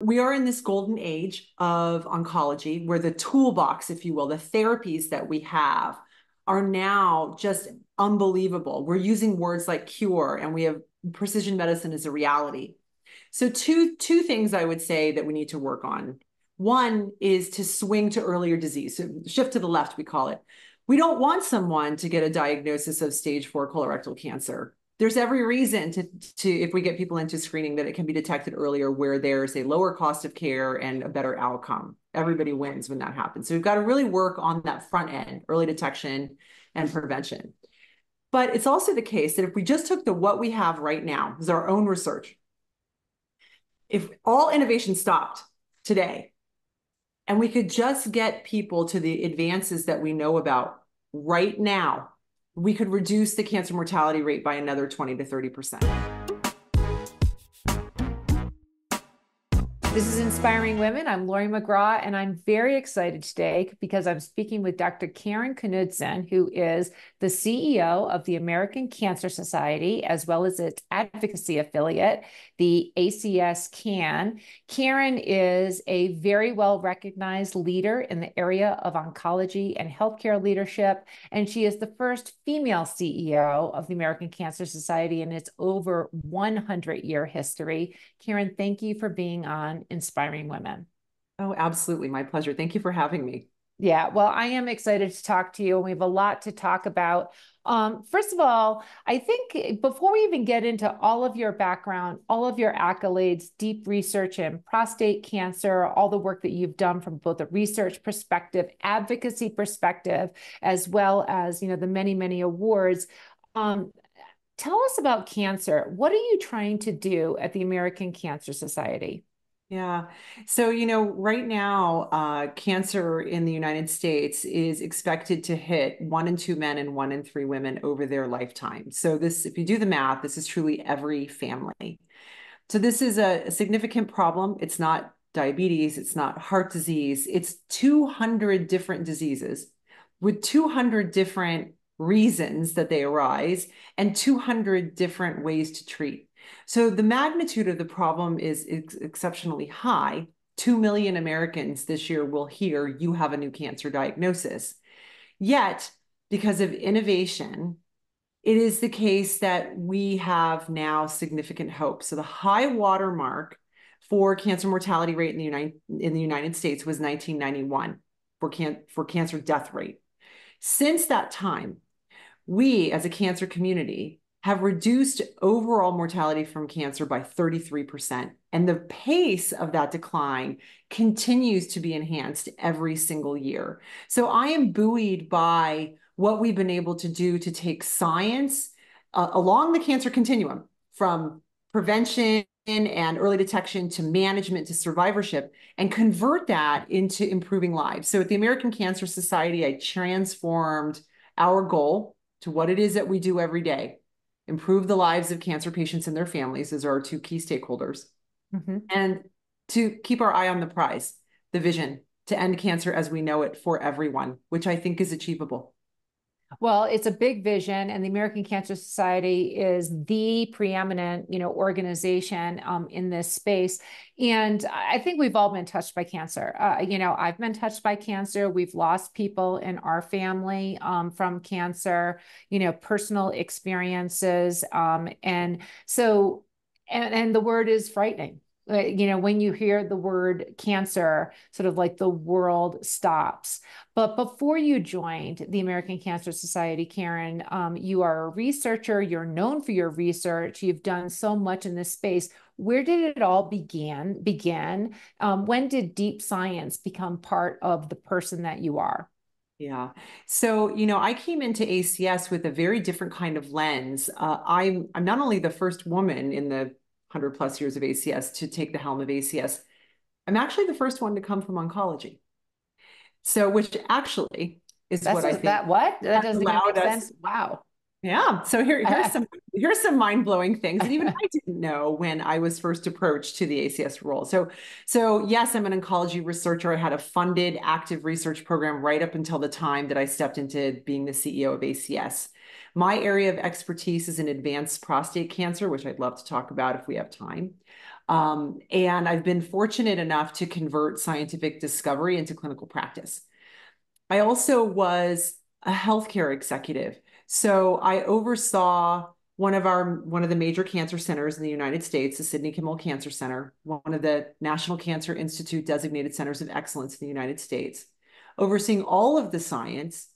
We are in this golden age of oncology where the toolbox, if you will, the therapies that we have are now just unbelievable. We're using words like cure and we have precision medicine as a reality. So two two things I would say that we need to work on. One is to swing to earlier disease. So shift to the left we call it. We don't want someone to get a diagnosis of stage 4 colorectal cancer there's every reason to, to if we get people into screening that it can be detected earlier where there's a lower cost of care and a better outcome. Everybody wins when that happens. So we've got to really work on that front end early detection and prevention. But it's also the case that if we just took the what we have right now is our own research if all innovation stopped today and we could just get people to the advances that we know about right now we could reduce the cancer mortality rate by another 20 to 30%. This is Inspiring Women. I'm Laurie McGraw, and I'm very excited today because I'm speaking with Dr. Karen Knudsen, who is the CEO of the American Cancer Society, as well as its advocacy affiliate, the ACS CAN. Karen is a very well recognized leader in the area of oncology and healthcare leadership, and she is the first female CEO of the American Cancer Society in its over 100 year history. Karen, thank you for being on inspiring women. Oh, absolutely. My pleasure. Thank you for having me. Yeah, well, I am excited to talk to you, and we have a lot to talk about. Um, first of all, I think before we even get into all of your background, all of your accolades, deep research in prostate cancer, all the work that you've done from both a research perspective, advocacy perspective, as well as you know the many many awards. Um, tell us about cancer. What are you trying to do at the American Cancer Society? Yeah. So, you know, right now, uh, cancer in the United States is expected to hit one in two men and one in three women over their lifetime. So, this, if you do the math, this is truly every family. So, this is a, a significant problem. It's not diabetes, it's not heart disease, it's 200 different diseases with 200 different reasons that they arise and 200 different ways to treat. So the magnitude of the problem is ex exceptionally high. 2 million Americans this year will hear you have a new cancer diagnosis. Yet, because of innovation, it is the case that we have now significant hope. So the high watermark for cancer mortality rate in the United, in the United States was 1991 for, can, for cancer death rate. Since that time, we as a cancer community have reduced overall mortality from cancer by 33%. And the pace of that decline continues to be enhanced every single year. So I am buoyed by what we've been able to do to take science uh, along the cancer continuum from prevention and early detection to management to survivorship and convert that into improving lives. So at the American Cancer Society, I transformed our goal to what it is that we do every day improve the lives of cancer patients and their families as our two key stakeholders, mm-hmm. and to keep our eye on the prize, the vision to end cancer as we know it for everyone, which I think is achievable. Well, it's a big vision, and the American Cancer Society is the preeminent, you know, organization um, in this space. And I think we've all been touched by cancer. Uh, you know, I've been touched by cancer. We've lost people in our family um, from cancer. You know, personal experiences, um, and so, and, and the word is frightening you know, when you hear the word cancer, sort of like the world stops. But before you joined the American Cancer Society, Karen, um, you are a researcher. You're known for your research. You've done so much in this space. Where did it all begin? Begin? Um, when did deep science become part of the person that you are? Yeah. So, you know, I came into ACS with a very different kind of lens. Uh, I'm I'm not only the first woman in the 100 plus years of ACS to take the helm of ACS. I'm actually the first one to come from oncology. So, which actually is That's what I think. That what? That doesn't make us, sense. Wow. Yeah. So here, here's some here's some mind blowing things that even I didn't know when I was first approached to the ACS role. So so yes, I'm an oncology researcher. I had a funded active research program right up until the time that I stepped into being the CEO of ACS. My area of expertise is in advanced prostate cancer, which I'd love to talk about if we have time. Um, and I've been fortunate enough to convert scientific discovery into clinical practice. I also was a healthcare executive. So I oversaw one of our one of the major cancer centers in the United States, the Sidney Kimmel Cancer Center, one of the National Cancer Institute designated centers of excellence in the United States, overseeing all of the science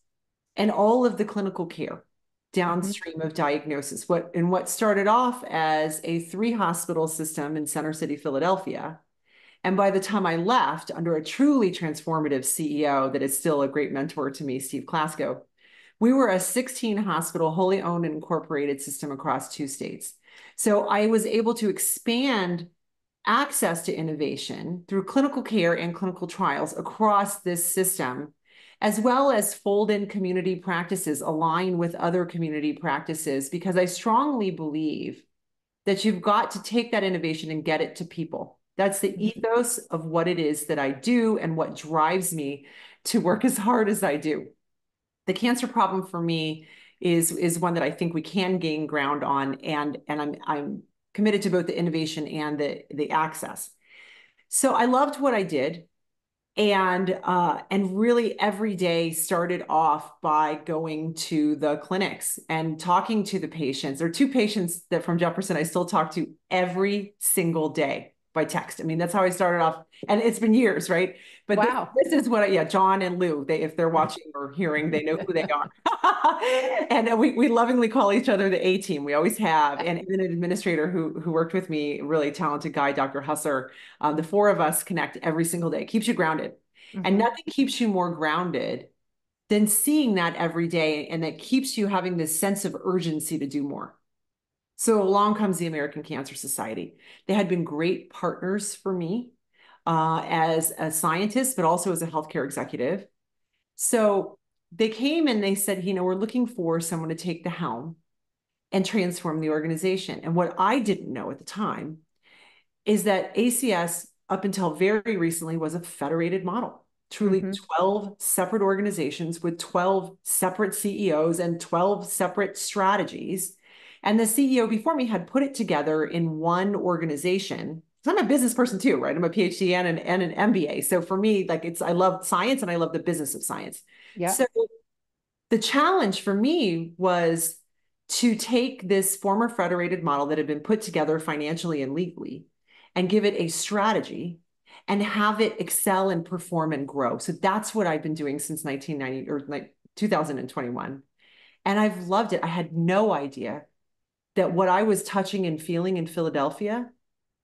and all of the clinical care downstream mm-hmm. of diagnosis. What and what started off as a three hospital system in Center City, Philadelphia. And by the time I left, under a truly transformative CEO that is still a great mentor to me, Steve Klasko, we were a 16 hospital, wholly owned and incorporated system across two states. So I was able to expand access to innovation through clinical care and clinical trials across this system, as well as fold in community practices, align with other community practices, because I strongly believe that you've got to take that innovation and get it to people. That's the mm-hmm. ethos of what it is that I do and what drives me to work as hard as I do the cancer problem for me is is one that I think we can gain ground on, and and I'm I'm committed to both the innovation and the the access. So I loved what I did, and uh, and really every day started off by going to the clinics and talking to the patients. There are two patients that from Jefferson I still talk to every single day by text. I mean, that's how I started off, and it's been years, right? But wow. this, this, is what, I, yeah, John and Lou, they if they're watching or hearing, they know who they are, and we we lovingly call each other the A team. We always have, and even an administrator who who worked with me, really talented guy, Dr. Husser. Um, the four of us connect every single day. It keeps you grounded, mm-hmm. and nothing keeps you more grounded than seeing that every day, and that keeps you having this sense of urgency to do more. So along comes the American Cancer Society. They had been great partners for me uh, as a scientist, but also as a healthcare executive. So they came and they said, you know, we're looking for someone to take the helm and transform the organization. And what I didn't know at the time is that ACS, up until very recently, was a federated model. Truly mm-hmm. 12 separate organizations with 12 separate CEOs and 12 separate strategies and the CEO before me had put it together in one organization. So I'm a business person too, right? I'm a PhD and an, and an MBA. So for me, like it's, I love science and I love the business of science. Yeah. So the challenge for me was to take this former federated model that had been put together financially and legally and give it a strategy and have it excel and perform and grow. So that's what I've been doing since 1990 or like 2021. And I've loved it. I had no idea that what I was touching and feeling in Philadelphia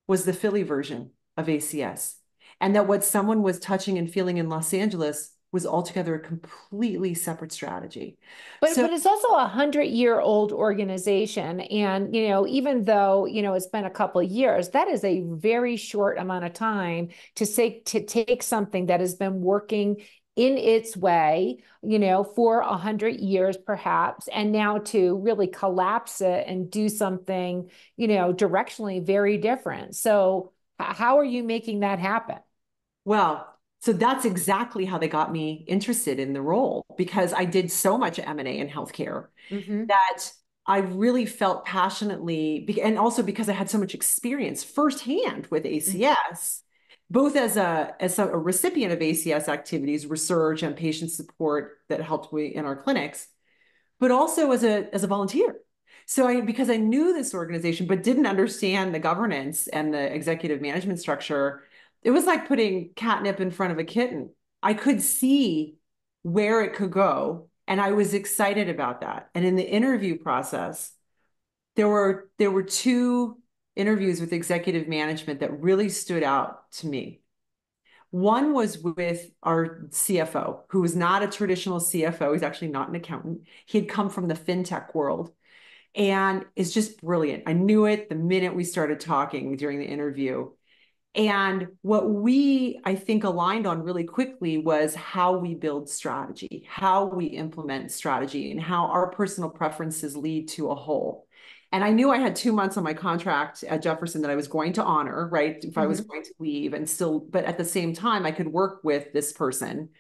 was the Philly version of ACS. And that what someone was touching and feeling in Los Angeles was altogether a completely separate strategy. But so, but it's also a hundred year old organization, and you know even though you know it's been a couple of years, that is a very short amount of time to say to take something that has been working in its way, you know, for a hundred years perhaps, and now to really collapse it and do something, you know, directionally very different. So, how are you making that happen? Well, so that's exactly how they got me interested in the role because I did so much M&A in healthcare mm-hmm. that I really felt passionately, and also because I had so much experience firsthand with ACS, mm-hmm both as a as a, recipient of ACS activities, research and patient support that helped me in our clinics, but also as a as a volunteer. So I because I knew this organization but didn't understand the governance and the executive management structure, it was like putting catnip in front of a kitten. I could see where it could go and I was excited about that. And in the interview process, there were there were two interviews with executive management that really stood out to me. One was with our CFO, who was not a traditional CFO. He's actually not an accountant. He had come from the fintech world and is just brilliant. I knew it the minute we started talking during the interview. And what we, I think, aligned on really quickly was how we build strategy, how we implement strategy, and how our personal preferences lead to a whole. And I knew I had two months on my contract at Jefferson that I was going to honor, right? If mm-hmm. I was mm-hmm. going to leave and still, but at the same time, I could work with this person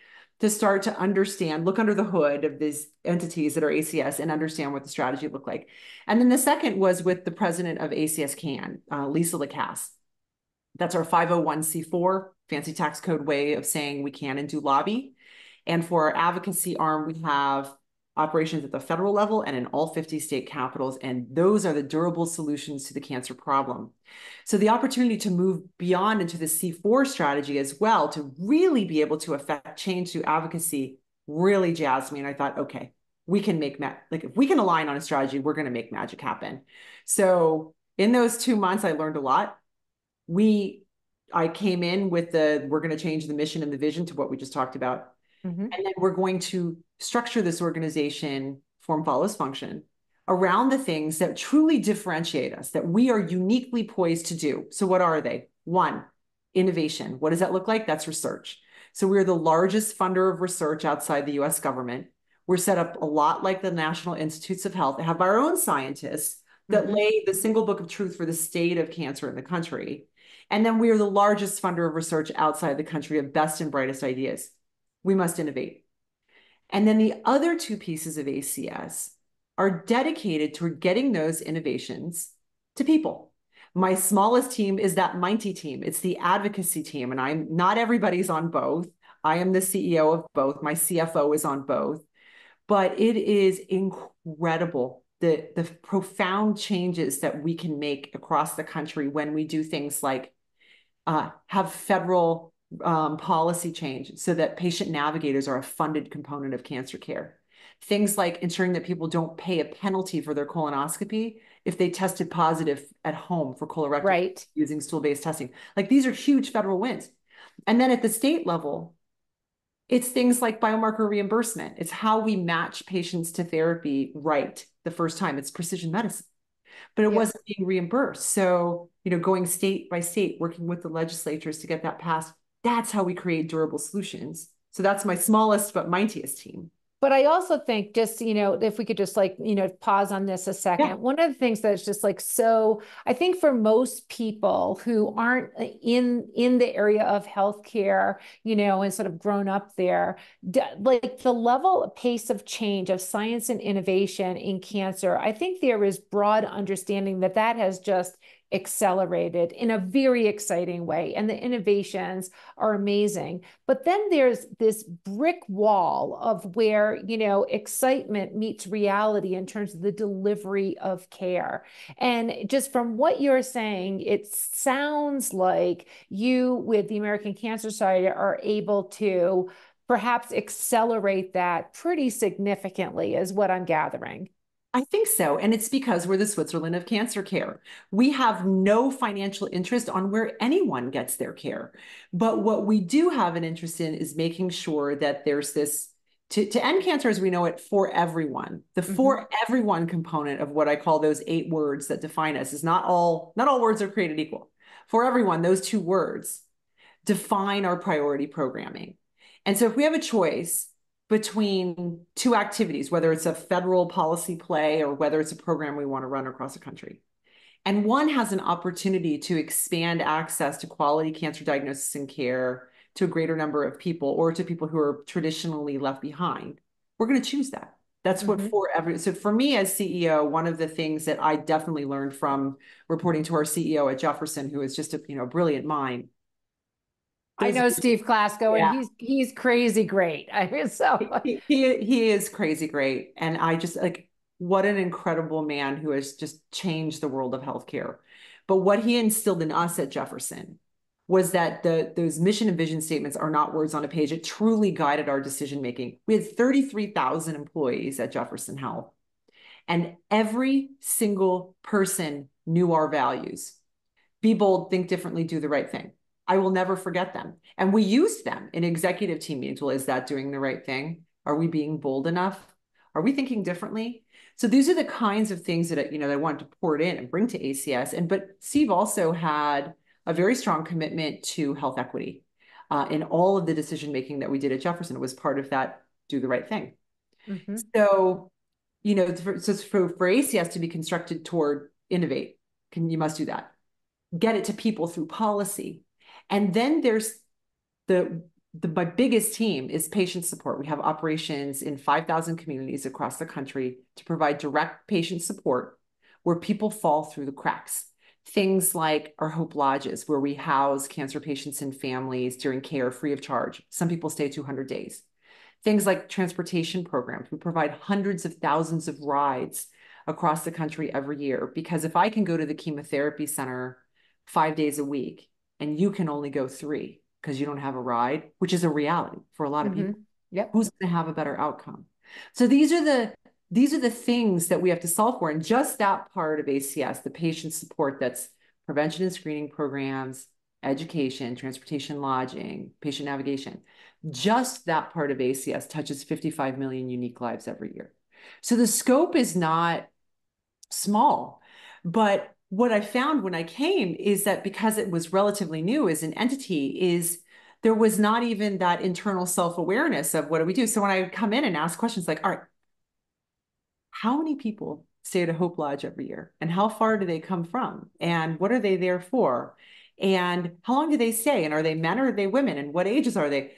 to start to understand, look under the hood of these entities that are ACS and understand what the strategy looked like. And then the second was with the president of ACS CAN, uh, Lisa Lacasse. That's our 501c4, fancy tax code way of saying we can and do lobby. And for our advocacy arm, we have operations at the federal level and in all 50 state capitals. And those are the durable solutions to the cancer problem. So the opportunity to move beyond into the C4 strategy as well, to really be able to affect change through advocacy, really jazzed me. And I thought, okay, we can make, like if we can align on a strategy, we're going to make magic happen. So in those two months, I learned a lot. We, I came in with the, we're going to change the mission and the vision to what we just talked about. Mm-hmm. And then we're going to structure this organization, form follows function, around the things that truly differentiate us, that we are uniquely poised to do. So, what are they? One, innovation. What does that look like? That's research. So, we're the largest funder of research outside the US government. We're set up a lot like the National Institutes of Health. Have our own scientists that mm-hmm. lay the single book of truth for the state of cancer in the country. And then we are the largest funder of research outside the country of best and brightest ideas. We must innovate. And then the other two pieces of ACS are dedicated toward getting those innovations to people. My smallest team is that Mighty team. It's the advocacy team. And I'm not everybody's on both. I am the CEO of both. My CFO is on both. But it is incredible the, the profound changes that we can make across the country when we do things like uh, have federal um, policy change so that patient navigators are a funded component of cancer care. Things like ensuring that people don't pay a penalty for their colonoscopy if they tested positive at home for colorectal right. using stool-based testing. Like these are huge federal wins. And then at the state level, it's things like biomarker reimbursement. It's how we match patients to therapy right the first time. It's precision medicine but it yeah. wasn't being reimbursed. So, you know, going state by state, working with the legislatures to get that passed that's how we create durable solutions. So that's my smallest but mightiest team. But I also think just, you know, if we could just like, you know, pause on this a second. Yeah. One of the things that's just like so, I think for most people who aren't uh, in in the area of healthcare, you know, and sort of grown up there, like the level pace of change of science and innovation in cancer, I think there is broad understanding that that has just accelerated in a very exciting way. And the innovations are amazing. But then there's this brick wall of where, you know, excitement meets reality in terms of the delivery of care. And just from what you're saying, it sounds like you, with the American Cancer Society, are able to perhaps accelerate that pretty significantly, is what I'm gathering. I think so. And it's because we're the Switzerland of cancer care. We have no financial interest on where anyone gets their care. But what we do have an interest in is making sure that there's this to, to end cancer as we know it for everyone. The mm-hmm. for everyone component of what I call those eight words that define us is not all, not all words are created equal. For everyone, those two words define our priority programming. And so if we have a choice between two activities, whether it's a federal policy play or whether it's a program we want to run across the country. And one has an opportunity to expand access to quality cancer diagnosis and care to a greater number of people or to people who are traditionally left behind. We're going to choose that. That's mm-hmm. what for every so for me as CEO, one of the things that I definitely learned from reporting to our CEO at Jefferson, who is just a you know brilliant mind, I know Steve Klasko, yeah. and he's he's crazy great. I mean, so he, he he is crazy great, and I just like what an incredible man who has just changed the world of healthcare. But what he instilled in us at Jefferson was that the those mission and vision statements are not words on a page. It truly guided our decision making. We had 33,000 employees at Jefferson Health, and every single person knew our values. Be bold, think differently, do the right thing. I will never forget them. And we use them in executive team meetings. Well, is that doing the right thing? Are we being bold enough? Are we thinking differently? So these are the kinds of things that you know that I wanted to pour it in and bring to ACS. And but Steve also had a very strong commitment to health equity uh, in all of the decision making that we did at Jefferson. It was part of that do the right thing. Mm-hmm. So you know, for, so for, for ACS to be constructed toward innovate, can you must do that. Get it to people through policy, and then there's the the my biggest team is patient support. We have operations in 5,000 communities across the country to provide direct patient support where people fall through the cracks. things like our Hope Lodges, where we house cancer patients and families during care free of charge. Some people stay 200 days. Things like transportation programs. We provide hundreds of thousands of rides across the country every year because if I can go to the chemotherapy center five days a week and you can only go three because you don't have a ride, which is a reality for a lot of mm-hmm. people, who's going to have a better outcome? So these are the these are the things that we have to solve for. And just that part of ACS, the patient support that's prevention and screening programs, education, transportation, lodging, patient navigation, just that part of ACS touches 55 million unique lives every year. So the scope is not small. But what I found when I came is that because it was relatively new as an entity, is there was not even that internal self-awareness of what do we do. So when I come in and ask questions like, all right, how many people stay at a Hope Lodge every year? And how far do they come from? And what are they there for? And how long do they stay? And are they men or are they women? And what ages are they?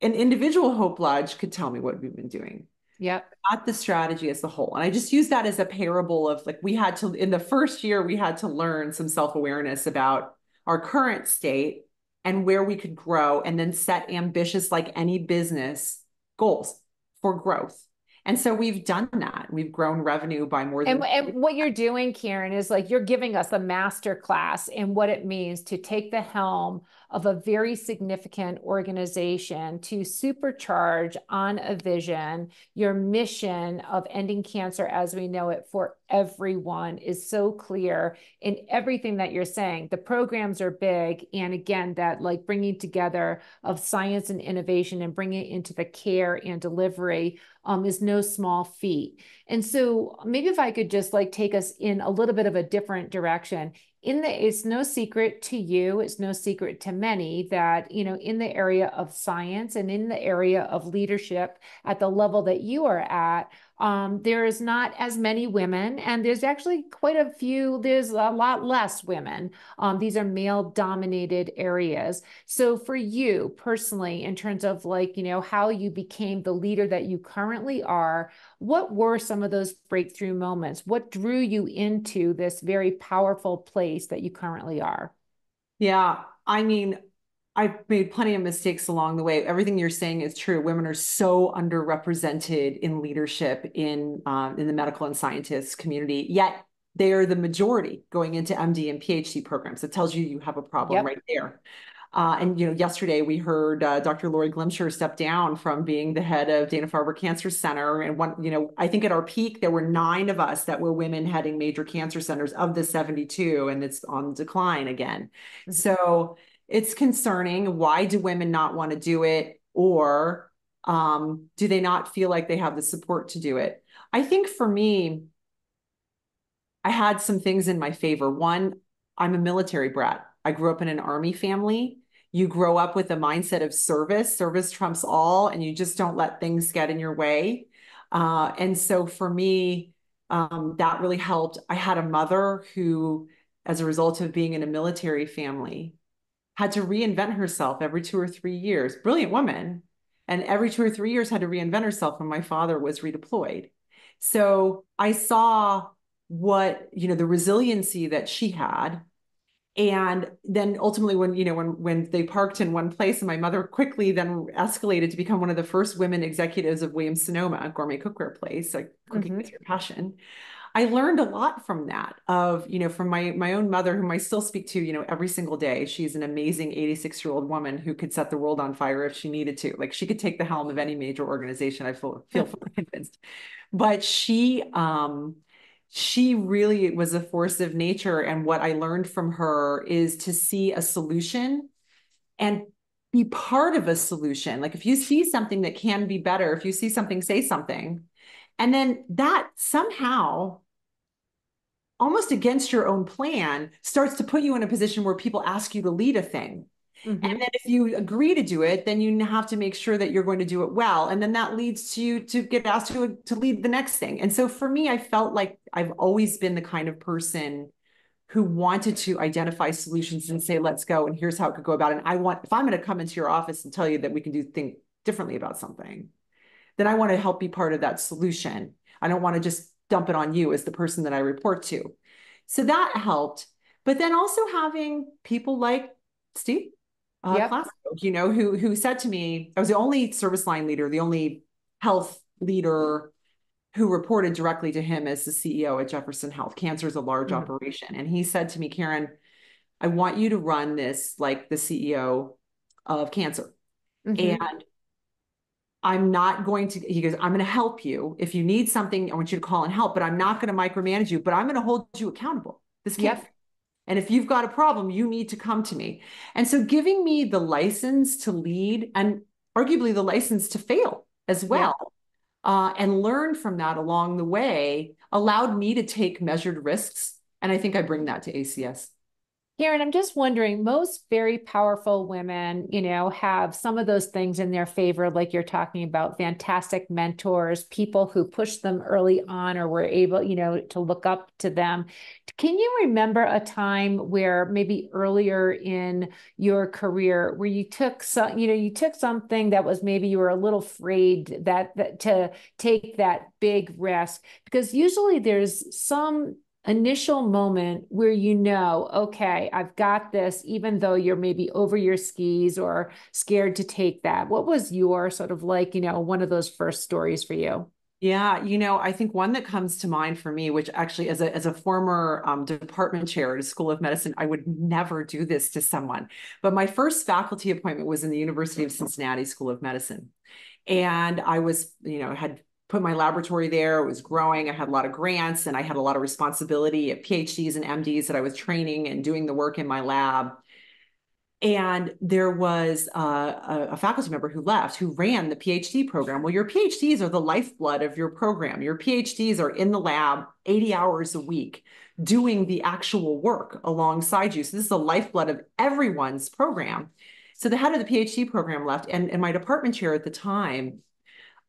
An individual Hope Lodge could tell me what we've been doing. Yeah. Not the strategy as a whole. And I just use that as a parable of like we had to in the first year we had to learn some self-awareness about our current state and where we could grow and then set ambitious like any business goals for growth and so we've done that. We've grown revenue by more than. And, and, what you're doing, Karen, is like you're giving us a master class in what it means to take the helm of a very significant organization to supercharge on a vision. Your mission of ending cancer as we know it for everyone is so clear in everything that you're saying. The programs are big. And again, that like bringing together of science and innovation and bringing it into the care and delivery um, is no small feat. And so maybe if I could just like take us in a little bit of a different direction in the it's no secret to you it's no secret to many that you know in the area of science and in the area of leadership at the level that you are at um, there's not as many women, and there's actually quite a few, there's a lot less women. Um, these are male dominated areas. So, for you personally, in terms of like, you know, how you became the leader that you currently are, what were some of those breakthrough moments? What drew you into this very powerful place that you currently are? Yeah. I mean, I've made plenty of mistakes along the way. Everything you're saying is true. Women are so underrepresented in leadership in um, in the medical and scientists community. Yet they are the majority going into MD and PhD programs. It tells you you have a problem yep. right there. Uh, and you know, yesterday we heard uh, Dr. Laurie Glimcher step down from being the head of Dana Farber Cancer Center. And one, you know, I think at our peak there were nine of us that were women heading major cancer centers of the 72, and it's on decline again. Mm-hmm. So it's concerning. Why do women not want to do it? Or um, do they not feel like they have the support to do it? I think for me, I had some things in my favor. One, I'm a military brat. I grew up in an army family. You grow up with a mindset of service, service trumps all, and you just don't let things get in your way. Uh, and so for me, um, that really helped. I had a mother who, as a result of being in a military family, had to reinvent herself every two or three years. Brilliant woman. And every two or three years had to reinvent herself when my father was redeployed. So I saw what, you know, the resiliency that she had. And then ultimately when, you know, when when they parked in one place and my mother quickly then escalated to become one of the first women executives of Williams Sonoma, gourmet cookware place, like cooking mm-hmm. with your passion. I learned a lot from that of, you know, from my my own mother, whom I still speak to, you know, every single day. She's an amazing 86 year old woman who could set the world on fire if she needed to. Like she could take the helm of any major organization. I feel feel fully convinced. But she um she really was a force of nature. And what I learned from her is to see a solution and be part of a solution. Like if you see something that can be better, if you see something, say something and then that somehow, almost against your own plan, starts to put you in a position where people ask you to lead a thing. Mm-hmm. And then if you agree to do it, then you have to make sure that you're going to do it well. And then that leads to you to get asked to, to lead the next thing. And so for me, I felt like I've always been the kind of person who wanted to identify solutions and say, let's go, and here's how it could go about it. And I want, if I'm going to come into your office and tell you that we can do think differently about something, then I want to help be part of that solution. I don't want to just dump it on you as the person that I report to. So that helped. But then also having people like Steve uh, yep. you know, who who said to me, I was the only service line leader, the only health leader who reported directly to him as the CEO at Jefferson Health. Cancer is a large mm-hmm. operation. And he said to me, Karen, I want you to run this like the CEO of cancer. Mm-hmm. And I'm not going to, he goes, I'm going to help you. If you need something, I want you to call and help, but I'm not going to micromanage you, but I'm going to hold you accountable. This can't. Yep. And if you've got a problem, you need to come to me. And so giving me the license to lead and arguably the license to fail as well. Yep uh, and learn from that along the way allowed me to take measured risks. And I think I bring that to ACS. Karen, I'm just wondering, most very powerful women, you know, have some of those things in their favor, like you're talking about fantastic mentors, people who pushed them early on or were able, you know, to look up to them. Can you remember a time where maybe earlier in your career where you took some, you know, you took something that was maybe you were a little afraid that, that to take that big risk? Because usually there's some initial moment where you know, okay, I've got this, even though you're maybe over your skis or scared to take that? What was your sort of like, you know, one of those first stories for you? Yeah, you know, I think one that comes to mind for me, which actually, as a as a former um, department chair at a school of medicine, I would never do this to someone. But my first faculty appointment was in the University of Cincinnati School of Medicine, and I was, you know, had put my laboratory there. It was growing. I had a lot of grants and I had a lot of responsibility at PhDs and MDs that I was training and doing the work in my lab. And there was uh, a, faculty member who left who ran the PhD program. Well, your PhDs are the lifeblood of your program. Your PhDs are in the lab 80 hours a week doing the actual work alongside you. So this is the lifeblood of everyone's program. So the head of the PhD program left, and, and my department chair at the time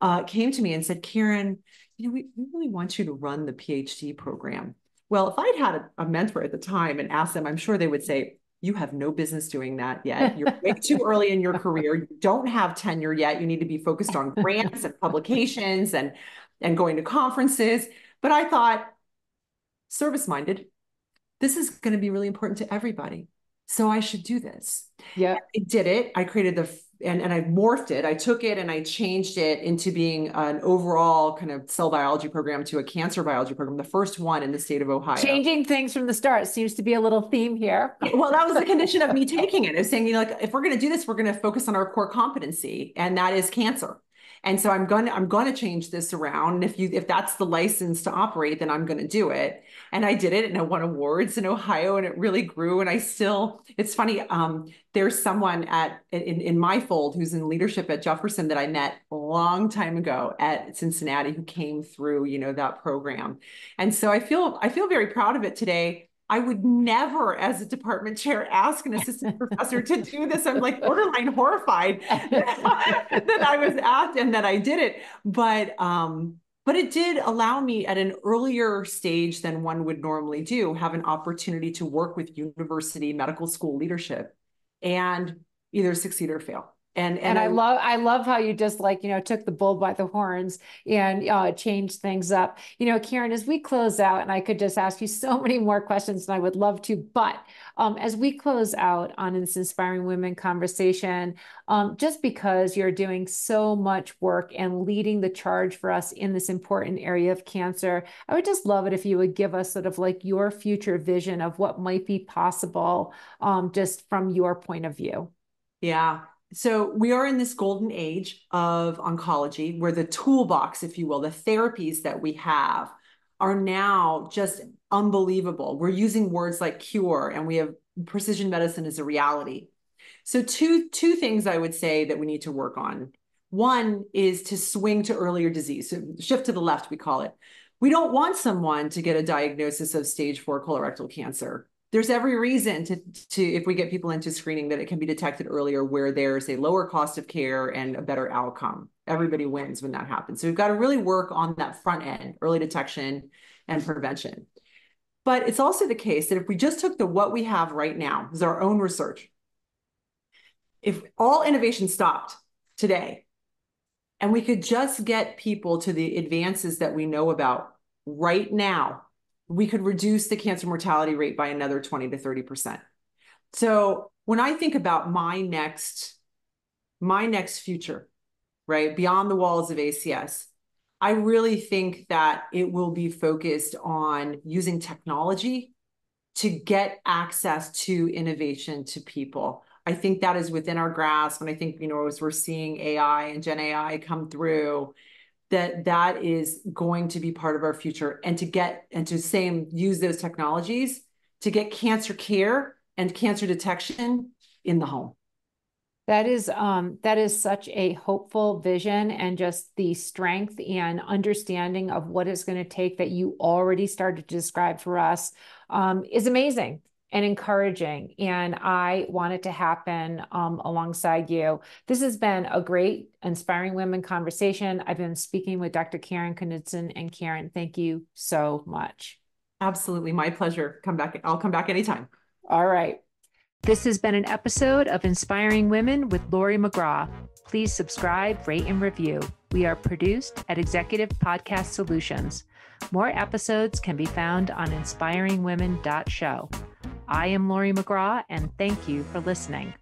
uh, came to me and said, Karen, you know, we, we really want you to run the PhD program. Well, if I'd had a, a mentor at the time and asked them, I'm sure they would say, you have no business doing that yet. You're way too early in your career. You don't have tenure yet. You need to be focused on grants and publications and, and going to conferences. But I thought, service minded, this is going to be really important to everybody. So I should do this. Yeah. I did it. I created the and, and I morphed it. I took it and I changed it into being an overall kind of cell biology program to a cancer biology program, the first one in the state of Ohio. Changing things from the start seems to be a little theme here. well, that was the condition of me taking it. I was saying, you know, like if we're going to do this, we're going to focus on our core competency, and that is cancer. And so I'm going to I'm going to change this around. And if you if that's the license to operate, then I'm going to do it. And I did it and I won awards in Ohio and it really grew. And I still, it's funny, um, there's someone at in, in my fold who's in leadership at Jefferson that I met a long time ago at Cincinnati who came through, you know, that program. And so I feel I feel very proud of it today I would never, as a department chair, ask an assistant professor to do this. I'm like borderline horrified that I was asked and that I did it. But um, but it did allow me at an earlier stage than one would normally do have an opportunity to work with university medical school leadership and either succeed or fail and and, and I, I, love I love how you just like you know took the bull by the horns and uh, changed things up. You know, Karen, as we close out, and I could just ask you so many more questions, and I would love to. But um, as we close out on this inspiring women conversation, um, just because you're doing so much work and leading the charge for us in this important area of cancer, I would just love it if you would give us sort of like your future vision of what might be possible, um, just from your point of view. Yeah so we are in this golden age of oncology where the toolbox if you will the therapies that we have are now just unbelievable. We're using words like cure and we have precision medicine as a reality. So two two things i would say that we need to work on. One is to swing to earlier disease so shift to the left we call it. We don't want someone to get a diagnosis of stage 4 colorectal cancer there's every reason to, to if we get people into screening that it can be detected earlier where there's a lower cost of care and a better outcome. Everybody wins when that happens. So we've got to really work on that front end early detection and prevention. But it's also the case that if we just took the what we have right now is our own research if all innovation stopped today and we could just get people to the advances that we know about right now we could reduce the cancer mortality rate by another 20 to 30%. So when I think about my next, my next future, right, beyond the walls of ACS, I really think that it will be focused on using technology to get access to innovation to people. I think that is within our grasp. And I think, you know, as we're seeing AI and Gen AI come through, that that is going to be part of our future. And to get and to same use those technologies to get cancer care and cancer detection in the home. That is um, that is such a hopeful vision and just the strength and understanding of what it's going to take that you already started to describe for us um, is amazing and encouraging. And I want it to happen um, alongside you. This has been a great Inspiring Women conversation. I've been speaking with Dr. Karen Knudsen. And Karen, thank you so much. Absolutely. My pleasure. Come back. I'll come back anytime. All right. This has been an episode of Inspiring Women with Laurie McGraw. Please subscribe, rate, and review. We are produced at Executive Podcast Solutions. More episodes can be found on inspiringwomen.show. I am Laurie McGraw, and thank you for listening.